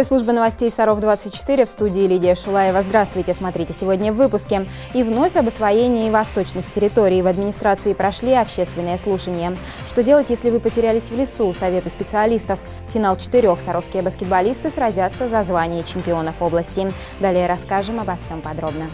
Эфире служба новостей Саров-24 в студии Лидия Шулаева. Здравствуйте, смотрите сегодня в выпуске. И вновь об освоении восточных территорий. В администрации прошли общественные слушания. Что делать, если вы потерялись в лесу? Советы специалистов. Финал четырех саровские баскетболисты сразятся за звание чемпионов области. Далее расскажем обо всем подробно.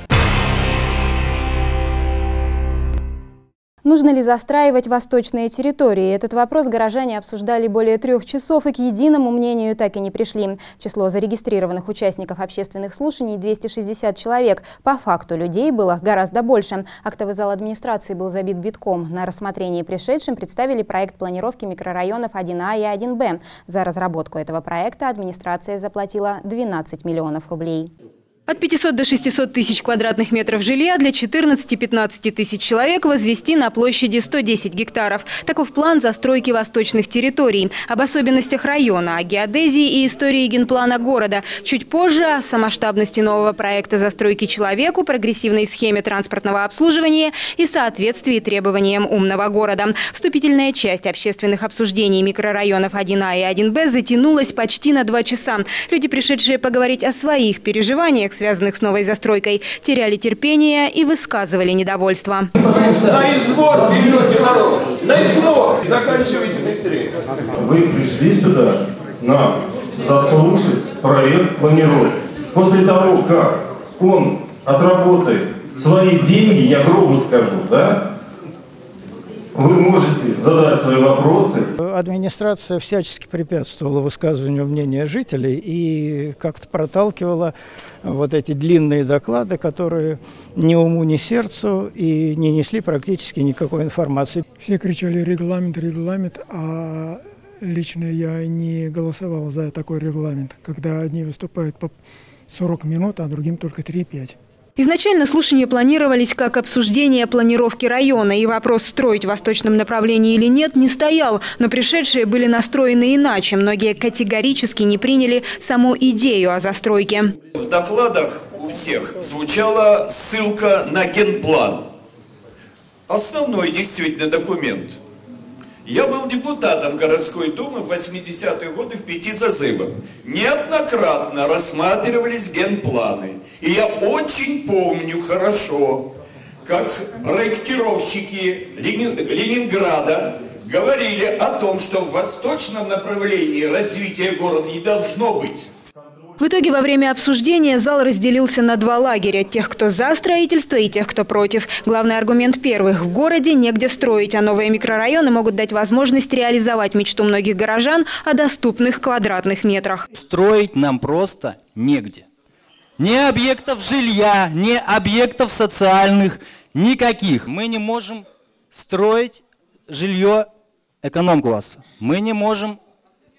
Нужно ли застраивать восточные территории? Этот вопрос горожане обсуждали более трех часов и к единому мнению так и не пришли. Число зарегистрированных участников общественных слушаний 260 человек. По факту людей было гораздо больше. Актовый зал администрации был забит битком. На рассмотрение пришедшим представили проект планировки микрорайонов 1А и 1Б. За разработку этого проекта администрация заплатила 12 миллионов рублей. От 500 до 600 тысяч квадратных метров жилья для 14-15 тысяч человек возвести на площади 110 гектаров. Таков план застройки восточных территорий. Об особенностях района, о геодезии и истории генплана города. Чуть позже о самоштабности нового проекта застройки человеку, прогрессивной схеме транспортного обслуживания и соответствии требованиям умного города. Вступительная часть общественных обсуждений микрорайонов 1А и 1Б затянулась почти на два часа. Люди, пришедшие поговорить о своих переживаниях, связанных с новой застройкой, теряли терпение и высказывали недовольство. На избор берете народ! На избор! Заканчивайте быстрее. Вы пришли сюда на заслушать проект планировки. После того, как он отработает свои деньги, я грубо скажу, да, вы можете задать свои вопросы. Администрация всячески препятствовала высказыванию мнения жителей и как-то проталкивала вот эти длинные доклады, которые ни уму, ни сердцу и не несли практически никакой информации. Все кричали регламент, регламент, а лично я не голосовал за такой регламент, когда одни выступают по 40 минут, а другим только 3-5. Изначально слушания планировались как обсуждение планировки района, и вопрос, строить в восточном направлении или нет, не стоял. Но пришедшие были настроены иначе. Многие категорически не приняли саму идею о застройке. В докладах у всех звучала ссылка на генплан. Основной действительно документ – я был депутатом городской думы в 80-е годы в пяти зазывах. Неоднократно рассматривались генпланы. И я очень помню хорошо, как проектировщики Ленинграда говорили о том, что в восточном направлении развития города не должно быть. В итоге во время обсуждения зал разделился на два лагеря – тех, кто за строительство и тех, кто против. Главный аргумент первых – в городе негде строить, а новые микрорайоны могут дать возможность реализовать мечту многих горожан о доступных квадратных метрах. Строить нам просто негде. Ни объектов жилья, ни объектов социальных, никаких. Мы не можем строить жилье эконом-класса. Мы не можем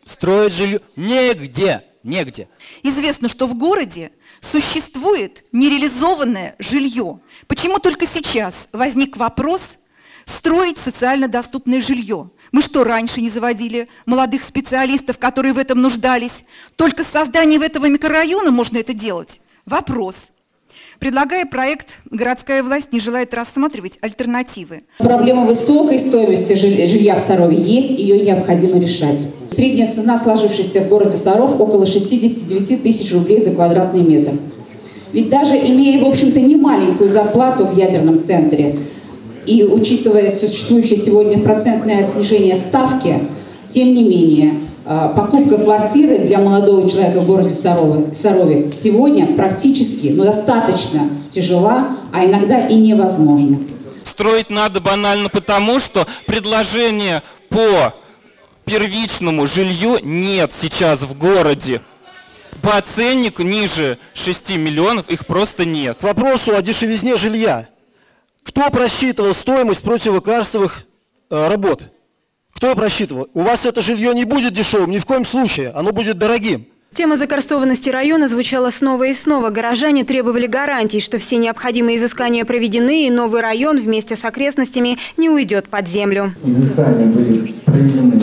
строить жилье негде негде. Известно, что в городе существует нереализованное жилье. Почему только сейчас возник вопрос строить социально доступное жилье? Мы что, раньше не заводили молодых специалистов, которые в этом нуждались? Только с созданием этого микрорайона можно это делать? Вопрос – Предлагая проект, городская власть не желает рассматривать альтернативы. Проблема высокой стоимости жилья в Сарове есть, ее необходимо решать. Средняя цена, сложившаяся в городе Саров, около 69 тысяч рублей за квадратный метр. Ведь даже имея, в общем-то, не маленькую зарплату в ядерном центре, и учитывая существующее сегодня процентное снижение ставки, тем не менее, покупка квартиры для молодого человека в городе Сарове, Сарове сегодня практически, ну, достаточно тяжела, а иногда и невозможна. Строить надо банально потому, что предложение по первичному жилью нет сейчас в городе. По ценнику ниже 6 миллионов их просто нет. К вопросу о дешевизне жилья. Кто просчитывал стоимость противокарстовых э, работ? Кто просчитывал? У вас это жилье не будет дешевым, ни в коем случае, оно будет дорогим. Тема закарстованности района звучала снова и снова. Горожане требовали гарантий, что все необходимые изыскания проведены, и новый район вместе с окрестностями не уйдет под землю. Изыскания были проведены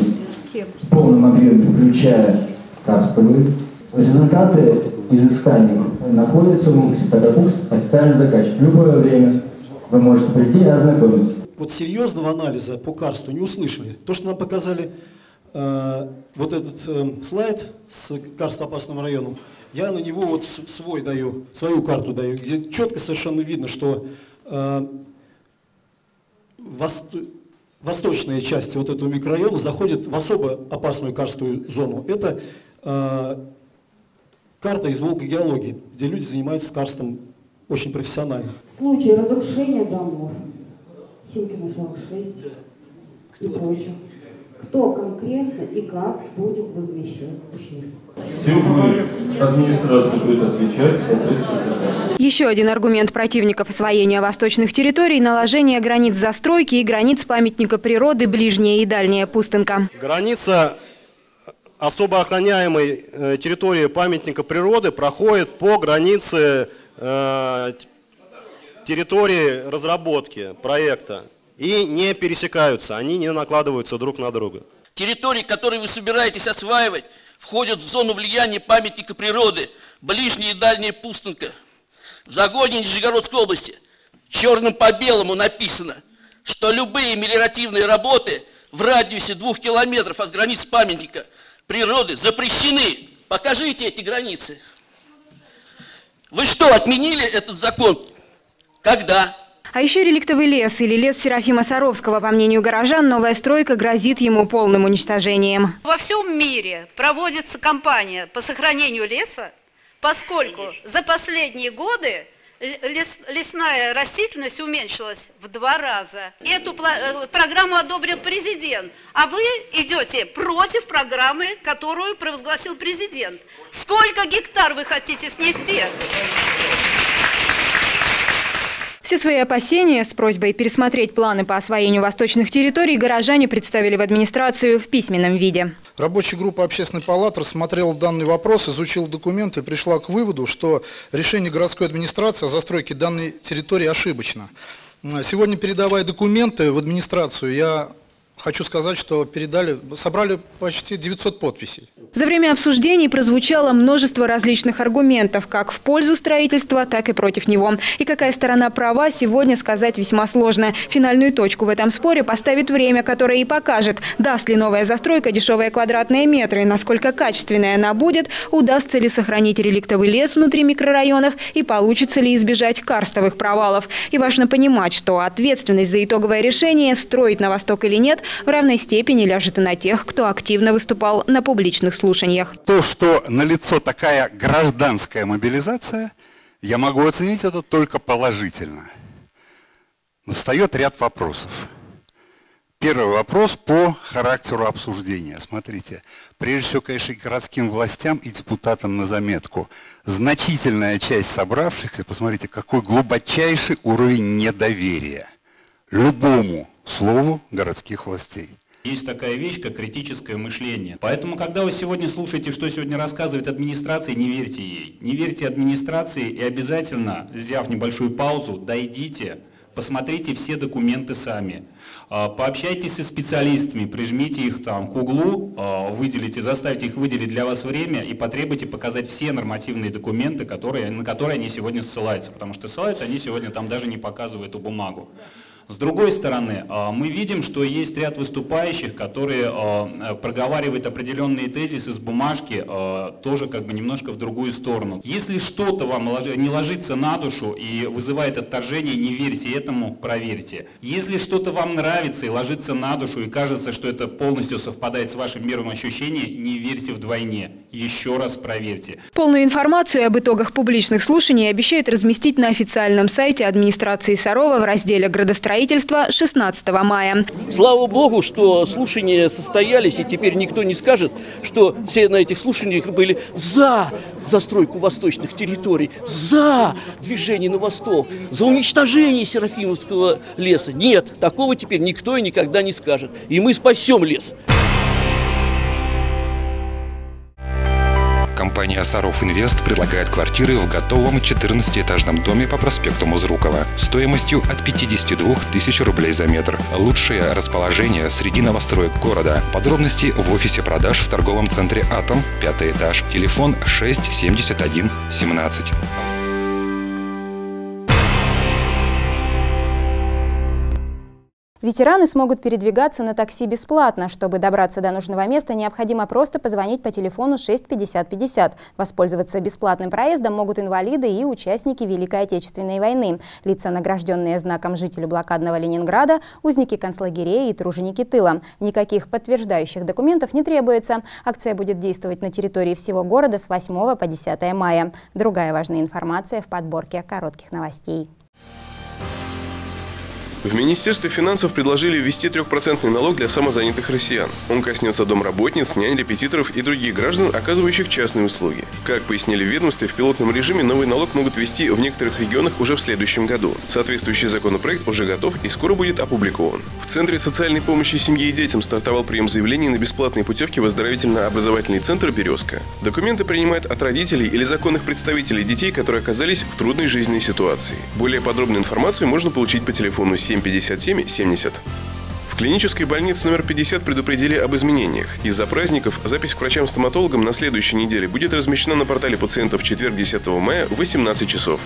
в полном объеме, включая карстовые. Результаты изысканий находятся в УКСе, так как УКС официальный заказчик. В любое время вы можете прийти и ознакомиться вот серьезного анализа по карсту не услышали. То, что нам показали э, вот этот э, слайд с карстопасным районом, я на него вот свой даю, свою карту даю, где четко совершенно видно, что э, восто, восточная часть вот этого микрорайона заходит в особо опасную карстовую зону. Это э, карта из Волгогеологии, где люди занимаются карстом очень профессионально. В случае разрушения домов, Симкина 46 и прочее, кто конкретно и как будет возмещать ущерб? Все будет, администрация будет отвечать Еще один аргумент противников освоения восточных территорий – наложение границ застройки и границ памятника природы ближняя и дальняя Пустынка. Граница особо охраняемой э, территории памятника природы проходит по границе э, территории разработки проекта и не пересекаются, они не накладываются друг на друга. Территории, которые вы собираетесь осваивать, входят в зону влияния памятника природы, ближняя и дальняя Пустынка. В загоне Нижегородской области черным по белому написано, что любые мелиоративные работы в радиусе двух километров от границ памятника природы запрещены. Покажите эти границы. Вы что, отменили этот закон? Когда? А еще реликтовый лес или лес Серафима Саровского, по мнению горожан, новая стройка грозит ему полным уничтожением. Во всем мире проводится кампания по сохранению леса, поскольку за последние годы лес, лесная растительность уменьшилась в два раза. Эту э, программу одобрил президент, а вы идете против программы, которую провозгласил президент. Сколько гектар вы хотите снести? Все свои опасения с просьбой пересмотреть планы по освоению восточных территорий горожане представили в администрацию в письменном виде. Рабочая группа Общественной палаты рассмотрела данный вопрос, изучила документы и пришла к выводу, что решение городской администрации о застройке данной территории ошибочно. Сегодня, передавая документы в администрацию, я хочу сказать, что передали, собрали почти 900 подписей. За время обсуждений прозвучало множество различных аргументов, как в пользу строительства, так и против него. И какая сторона права, сегодня сказать весьма сложно. Финальную точку в этом споре поставит время, которое и покажет, даст ли новая застройка дешевые квадратные метры, насколько качественная она будет, удастся ли сохранить реликтовый лес внутри микрорайонов и получится ли избежать карстовых провалов. И важно понимать, что ответственность за итоговое решение, строить на восток или нет, в равной степени ляжет и на тех, кто активно выступал на публичных слушаниях слушаниях. То, что налицо такая гражданская мобилизация, я могу оценить это только положительно. Но встает ряд вопросов. Первый вопрос по характеру обсуждения. Смотрите, прежде всего, конечно, и городским властям и депутатам на заметку. Значительная часть собравшихся, посмотрите, какой глубочайший уровень недоверия любому слову городских властей. Есть такая вещь, как критическое мышление. Поэтому, когда вы сегодня слушаете, что сегодня рассказывает администрация, не верьте ей. Не верьте администрации и обязательно, взяв небольшую паузу, дойдите, посмотрите все документы сами. А, пообщайтесь со специалистами, прижмите их там к углу, а, выделите, заставьте их выделить для вас время и потребуйте показать все нормативные документы, которые, на которые они сегодня ссылаются. Потому что ссылаются они сегодня там даже не показывают эту бумагу. С другой стороны, а, мы видим, что есть ряд выступающих, которые а, проговаривают определенные тезисы с бумажки, а, тоже как бы немножко в другую сторону. Если что-то вам не ложится на душу и вызывает отторжение, не верьте этому, проверьте. Если что-то вам нравится и ложится на душу и кажется, что это полностью совпадает с вашим миром ощущения, не верьте вдвойне. Еще раз проверьте. Полную информацию об итогах публичных слушаний обещают разместить на официальном сайте администрации Сарова в разделе «Градостроительство» строительства 16 мая. Слава Богу, что слушания состоялись, и теперь никто не скажет, что все на этих слушаниях были за застройку восточных территорий, за движение на восток, за уничтожение Серафимовского леса. Нет, такого теперь никто и никогда не скажет. И мы спасем лес. Компания «Саров Инвест» предлагает квартиры в готовом 14-этажном доме по проспекту Музрукова стоимостью от 52 тысяч рублей за метр. Лучшее расположение среди новостроек города. Подробности в офисе продаж в торговом центре «Атом», пятый этаж. Телефон 671 17. Ветераны смогут передвигаться на такси бесплатно. Чтобы добраться до нужного места, необходимо просто позвонить по телефону 65050. Воспользоваться бесплатным проездом могут инвалиды и участники Великой Отечественной войны, лица, награжденные знаком жителю блокадного Ленинграда, узники концлагерей и труженики тыла. Никаких подтверждающих документов не требуется. Акция будет действовать на территории всего города с 8 по 10 мая. Другая важная информация в подборке коротких новостей. В Министерстве финансов предложили ввести трехпроцентный налог для самозанятых россиян. Он коснется домработниц, нянь, репетиторов и других граждан, оказывающих частные услуги. Как пояснили в ведомстве, в пилотном режиме новый налог могут ввести в некоторых регионах уже в следующем году. Соответствующий законопроект уже готов и скоро будет опубликован. В Центре социальной помощи семье и детям стартовал прием заявлений на бесплатные путевки в оздоровительно-образовательный центр «Березка». Документы принимают от родителей или законных представителей детей, которые оказались в трудной жизненной ситуации. Более подробную информацию можно получить по телефону 7 757 70. В клинической больнице номер 50 предупредили об изменениях. Из-за праздников запись к врачам-стоматологам на следующей неделе будет размещена на портале пациентов в четверг 10 мая в 18 часов.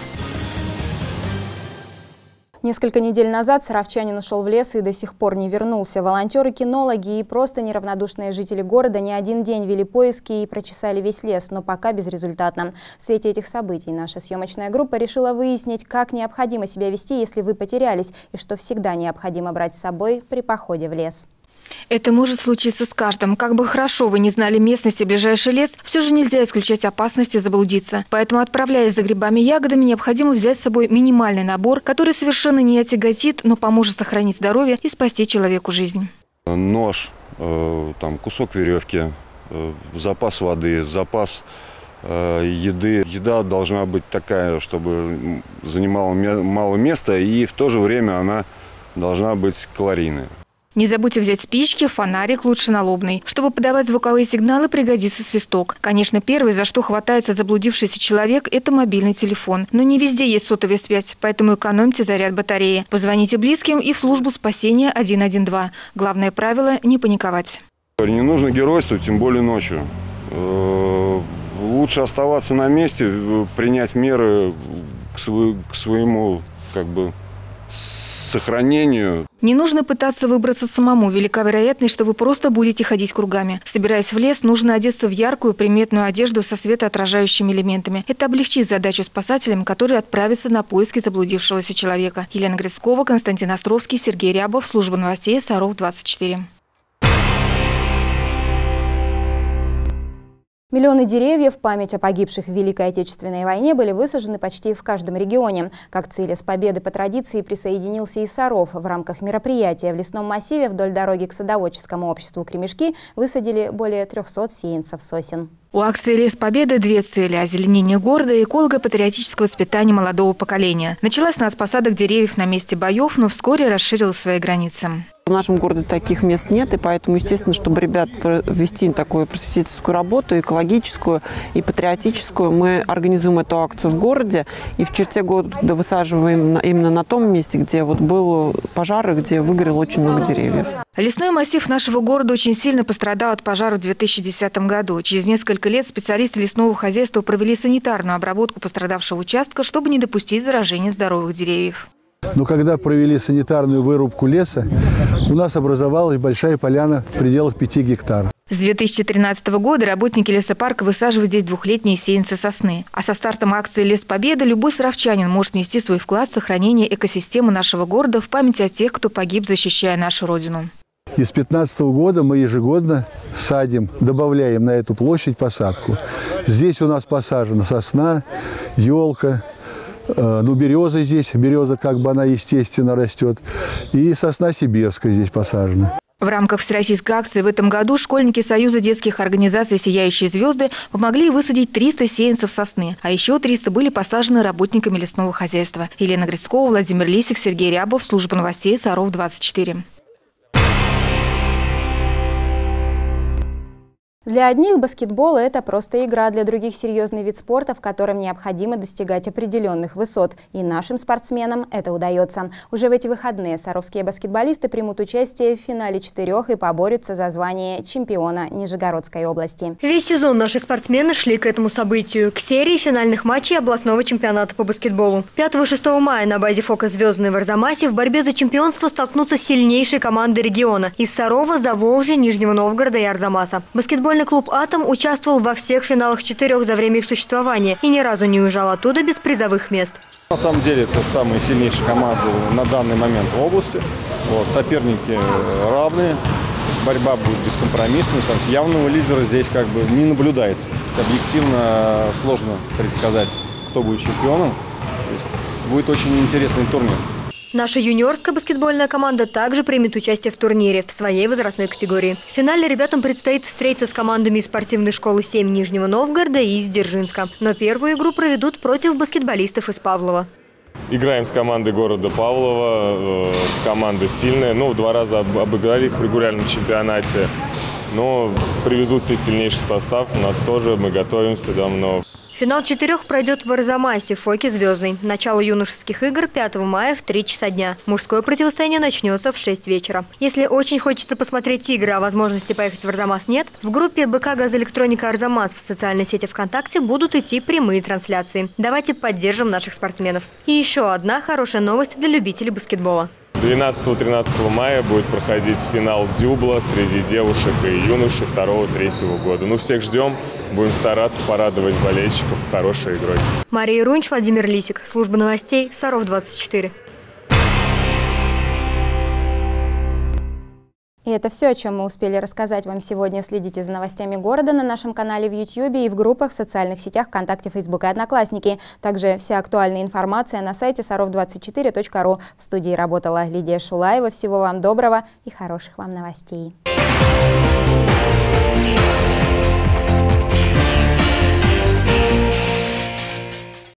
Несколько недель назад саровчанин ушел в лес и до сих пор не вернулся. Волонтеры, кинологи и просто неравнодушные жители города не один день вели поиски и прочесали весь лес, но пока безрезультатно. В свете этих событий наша съемочная группа решила выяснить, как необходимо себя вести, если вы потерялись, и что всегда необходимо брать с собой при походе в лес. Это может случиться с каждым. Как бы хорошо вы не знали местность и ближайший лес, все же нельзя исключать опасности заблудиться. Поэтому, отправляясь за грибами и ягодами, необходимо взять с собой минимальный набор, который совершенно не отяготит, но поможет сохранить здоровье и спасти человеку жизнь. Нож, э, там, кусок веревки, э, запас воды, запас э, еды. Еда должна быть такая, чтобы занимала мало места, и в то же время она должна быть калорийной. Не забудьте взять спички, фонарик, лучше налобный. Чтобы подавать звуковые сигналы, пригодится свисток. Конечно, первый, за что хватается заблудившийся человек, это мобильный телефон. Но не везде есть сотовая связь, поэтому экономьте заряд батареи. Позвоните близким и в службу спасения 112. Главное правило – не паниковать. Не нужно геройствовать, тем более ночью. Э, лучше оставаться на месте, э, принять меры к своему как бы сохранению. Не нужно пытаться выбраться самому. Велика вероятность, что вы просто будете ходить кругами. Собираясь в лес, нужно одеться в яркую приметную одежду со светоотражающими элементами. Это облегчит задачу спасателям, которые отправятся на поиски заблудившегося человека. Елена Грицкова, Константин Островский, Сергей Рябов, Служба новостей Саров 24. Миллионы деревьев в память о погибших в Великой Отечественной войне были высажены почти в каждом регионе. Как цели с победы по традиции присоединился и Саров. В рамках мероприятия в лесном массиве вдоль дороги к садоводческому обществу «Кремешки» высадили более 300 сеянцев сосен. У акции «Лес Победы» две цели – озеленение города и эколого-патриотическое воспитание молодого поколения. Началась она с посадок деревьев на месте боев, но вскоре расширила свои границы. В нашем городе таких мест нет, и поэтому, естественно, чтобы ребят вести такую просветительскую работу, экологическую и патриотическую, мы организуем эту акцию в городе и в черте города высаживаем именно на том месте, где вот был пожар и где выгорело очень много деревьев. Лесной массив нашего города очень сильно пострадал от пожара в 2010 году. Через несколько лет специалисты лесного хозяйства провели санитарную обработку пострадавшего участка, чтобы не допустить заражения здоровых деревьев. Но когда провели санитарную вырубку леса, у нас образовалась большая поляна в пределах 5 гектаров. С 2013 года работники лесопарка высаживают здесь двухлетние сеянцы сосны. А со стартом акции «Лес Победы» любой саровчанин может внести свой вклад в сохранение экосистемы нашего города в память о тех, кто погиб, защищая нашу Родину. И с 2015 года мы ежегодно садим, добавляем на эту площадь посадку. Здесь у нас посажена сосна, елка, э, ну, береза здесь, береза как бы она естественно растет, и сосна сибирская здесь посажена. В рамках всероссийской акции в этом году школьники Союза детских организаций «Сияющие звезды» помогли высадить 300 сеянцев сосны, а еще 300 были посажены работниками лесного хозяйства. Елена Грицкова, Владимир Лисик, Сергей Рябов, служба новостей «Саров-24». Для одних баскетбол – это просто игра, для других – серьезный вид спорта, в котором необходимо достигать определенных высот. И нашим спортсменам это удается. Уже в эти выходные саровские баскетболисты примут участие в финале четырех и поборются за звание чемпиона Нижегородской области. Весь сезон наши спортсмены шли к этому событию, к серии финальных матчей областного чемпионата по баскетболу. 5-6 мая на базе ФОКа «Звездный» в Арзамасе в борьбе за чемпионство столкнутся сильнейшие команды региона – из Сарова, Заволжья, Нижнего Новгорода и Арзамаса. Баскетбольный Футбольный клуб «Атом» участвовал во всех финалах четырех за время их существования и ни разу не уезжал оттуда без призовых мест. На самом деле это самые сильнейшие команды на данный момент в области. Вот, соперники равные, борьба будет бескомпромиссной. То явного лидера здесь как бы не наблюдается. Объективно сложно предсказать, кто будет чемпионом. То есть будет очень интересный турнир. Наша юниорская баскетбольная команда также примет участие в турнире в своей возрастной категории. В финале ребятам предстоит встретиться с командами из спортивной школы 7 Нижнего Новгорода и из Дзержинска. Но первую игру проведут против баскетболистов из Павлова. Играем с командой города Павлова. Э, команда сильная. Ну, два раза обыграли их в регулярном чемпионате. Но привезут все сильнейший состав. У нас тоже, мы готовимся давно. Финал четырех пройдет в Арзамасе, в Фоке «Звездный». Начало юношеских игр 5 мая в 3 часа дня. Мужское противостояние начнется в 6 вечера. Если очень хочется посмотреть игры, а возможности поехать в Арзамас нет, в группе БК «Газэлектроника Арзамас» в социальной сети ВКонтакте будут идти прямые трансляции. Давайте поддержим наших спортсменов. И еще одна хорошая новость для любителей баскетбола. 12-13 мая будет проходить финал Дюбла среди девушек и юношей 2-3 года. Ну, всех ждем. Будем стараться порадовать болельщиков хорошей игрой. Мария Рунч, Владимир Лисик. Служба новостей. Саров 24. И это все, о чем мы успели рассказать вам сегодня. Следите за новостями города на нашем канале в YouTube и в группах в социальных сетях ВКонтакте, Facebook и Одноклассники. Также вся актуальная информация на сайте sarov24.ru. В студии работала Лидия Шулаева. Всего вам доброго и хороших вам новостей.